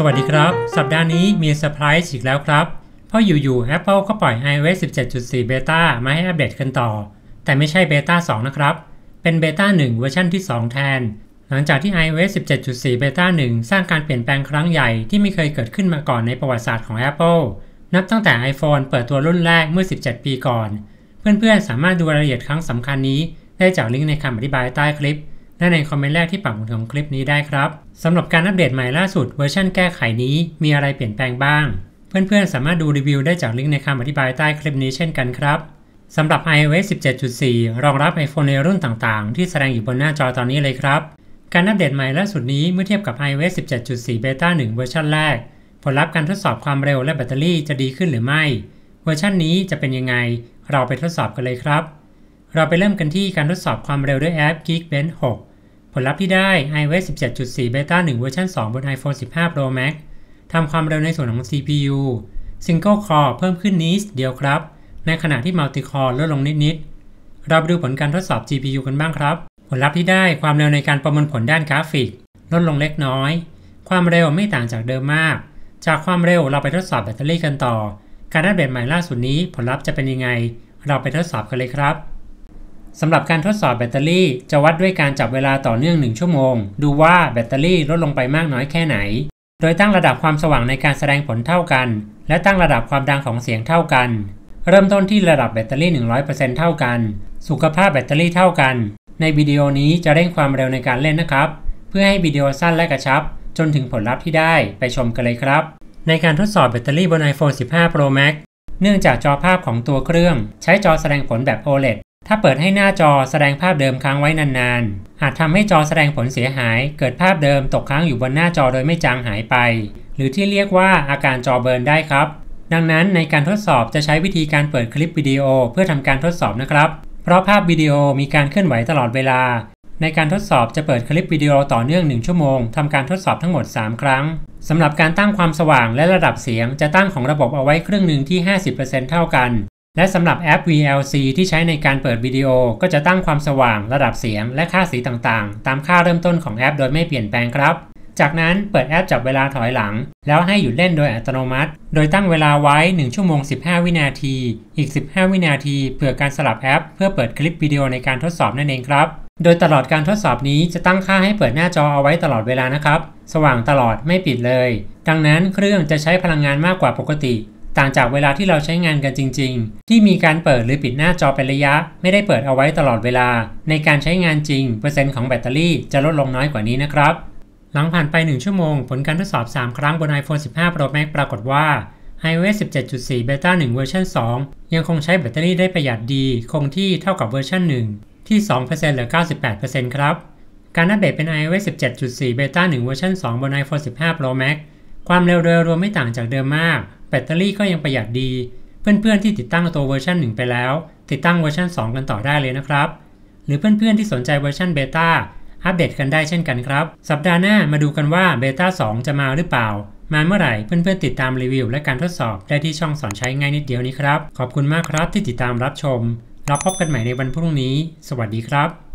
สวัสดีครับ สัปดาห์นี้มีเซอร์ไพรส์อีกแล้วครับ เพราะอยู่ๆ Apple ก็ปล่อย iOS 17.4 Beta มาให้อัปเดตกันต่อ แต่ไม่ใช่ Beta 2นะครับ เป็น Beta 1เวอร์ชันที่ 2 แทน หลังจากที่ iOS 17.4 Beta 1 สร้างการเปลี่ยนแปลงครั้งใหญ่ที่ไม่เคยเกิดขึ้นมาก่อนในประวัติศาสตร์ของ Apple นับตั้งแต่ iPhone เปิดตัวรุ่นแรกเมื่อ 17 ปีก่อน เพื่อนๆ สามารถดูรายละเอียดครั้งสำคัญนี้ ได้จากลิงก์ในคำอธิบายใต้คลิป และในคอมเมนต์แรกที่ปักหมุดของคลิปนี้ได้ครับสำหรับการอัปเดตใหม่ล่าสุดเวอร์ชันแก้ไขนี้มีอะไรเปลี่ยนแปลงบ้าง เพื่อนๆ สามารถดูรีวิวได้จากลิงก์ในคำอธิบายใต้คลิปนี้เช่นกันครับสำหรับ iOS 17.4 รองรับ iPhone ในรุ่นต่างๆ ที่แสดงอยู่บนหน้าจอตอนนี้เลยครับ การอัปเดตใหม่ล่าสุดนี้เมื่อเทียบกับ iOS 17.4 Beta 1 เวอร์ชันแรก ผลลัพธ์การทดสอบความเร็วและแบตเตอรี่จะดีขึ้นหรือไม่ เวอร์ชันนี้จะเป็นยังไง เราไปทดสอบกันเลยครับ เราไปเริ่มกันที่การทดสอบความเร็วด้วยแอป Geekbench 6 ผลลัพธ์ที่ได้ iOS 17.4 Beta 1 เวอร์ชัน2 บน iPhone 15 Pro Max ทำความเร็วในส่วนของ CPU Single Core เพิ่มขึ้นนิดเดียวครับ ในขณะที่ Multi Core ลดลงนิดๆ เราไปดูผลการทดสอบ GPU กันบ้างครับ ผลลัพธ์ที่ได้ความเร็วในการประมวลผลด้านกราฟิก ลดลงเล็กน้อย ความเร็วไม่ต่างจากเดิมมาก จากความเร็วเราไปทดสอบแบตเตอรี่กันต่อ การอัปเดตใหม่ล่าสุดนี้ผลลัพธ์จะเป็นยังไง เราไปทดสอบกันเลยครับ สำหรับการทดสอบแบตเตอรี่จะวัดด้วยการจับเวลาต่อเนื่อง 1 ชั่วโมง ดูว่าแบตเตอรี่ลดลงไปมากน้อยแค่ไหน โดยตั้งระดับความสว่างในการแสดงผลเท่ากัน และตั้งระดับความดังของเสียงเท่ากัน เริ่มต้นที่ระดับแบตเตอรี่ 100%เท่ากัน สุขภาพแบตเตอรี่เท่ากัน ในวิดีโอนี้จะเร่งความเร็วในการเล่นนะครับ เพื่อให้วิดีโอสั้นและกระชับ จนถึงผลลัพธ์ที่ได้ไปชมกันเลยครับ ในการทดสอบแบตเตอรี่บน iPhone 15 Pro Max เนื่องจากจอภาพของตัวเครื่อง ใช้จอแสดงผลแบบ OLED ถ้าเปิดให้หน้าจอแสดงภาพเดิมค้างไว้นานๆ อาจทำให้จอแสดงผลเสียหาย เกิดภาพเดิมตกค้างอยู่บนหน้าจอโดยไม่จางหายไป หรือที่เรียกว่าอาการจอเบิร์นได้ครับ ดังนั้นในการทดสอบจะใช้วิธีการเปิดคลิปวิดีโอเพื่อทำการทดสอบนะครับ เพราะภาพวิดีโอมีการเคลื่อนไหวตลอดเวลา ในการทดสอบจะเปิดคลิปวิดีโอต่อเนื่อง 1 ชั่วโมงทำการทดสอบทั้งหมด 3 ครั้งสำหรับการตั้งความสว่างและระดับเสียงจะตั้งของระบบเอาไว้ครึ่งหนึ่งที่ 50%เท่ากัน และสำหรับแอป VLC ที่ใช้ในการเปิดวิดีโอ ก็จะตั้งความสว่าง ระดับเสียง และค่าสีต่างๆ ตามค่าเริ่มต้นของแอปโดยไม่เปลี่ยนแปลงครับ จากนั้นเปิดแอปจับเวลาถอยหลัง แล้วให้หยุดเล่นโดยอัตโนมัติ โดยตั้งเวลาไว้ 1 ชั่วโมง 15 วินาที อีก 15 วินาทีเผื่อการสลับแอป เพื่อเปิดคลิปวิดีโอในการทดสอบนั่นเองครับ โดยตลอดการทดสอบนี้จะตั้งค่าให้เปิดหน้าจอเอาไว้ตลอดเวลานะครับ สว่างตลอดไม่ปิดเลย ดังนั้นเครื่องจะใช้พลังงานมากกว่าปกติ ต่างจากเวลาที่เราใช้งานกันจริง ๆ ที่มีการเปิดหรือปิดหน้าจอเป็นระยะ ไม่ได้เปิดเอาไว้ตลอดเวลา ในการใช้งานจริง เปอร์เซ็นต์ของแบตเตอรี่จะลดลงน้อยกว่านี้นะครับ หลังผ่านไป 1 ชั่วโมง ผลการทดสอบ 3 ครั้งบน iPhone 15 Pro Max ปรากฏว่า iOS 17.4 Beta 1 เวอร์ชัน2 ยังคงใช้แบตเตอรี่ได้ประหยัดดี คงที่เท่ากับเวอร์ชัน1 ที่ 2%เหลือ 98%ครับ การอัปเดตเป็น iOS 17.4 Beta 1 เวอร์ชัน2 บน iPhone 15 Pro Max ความเร็วโดยรวมไม่ต่างจากเดิมมาก แบตเตอรี่ก็ยังประหยัดดี เพื่อนๆที่ติดตั้งตัวเวอร์ชัน1 ไปแล้ว ติดตั้งเวอร์ชัน2 กันต่อได้เลยนะครับ หรือเพื่อนๆที่สนใจเวอร์ชัน Beta อัปเดตกันได้เช่นกันครับ สัปดาห์หน้ามาดูกันว่า Beta 2จะมาหรือเปล่า มาเมื่อไหร่เพื่อนๆติดตามรีวิวและการทดสอบได้ที่ช่องสอนใช้ง่ายนิดเดียวนี้ครับ ขอบคุณมากครับที่ติดตามรับชมเราพบกันใหม่ในวันพรุ่งนี้ สวัสดีครับ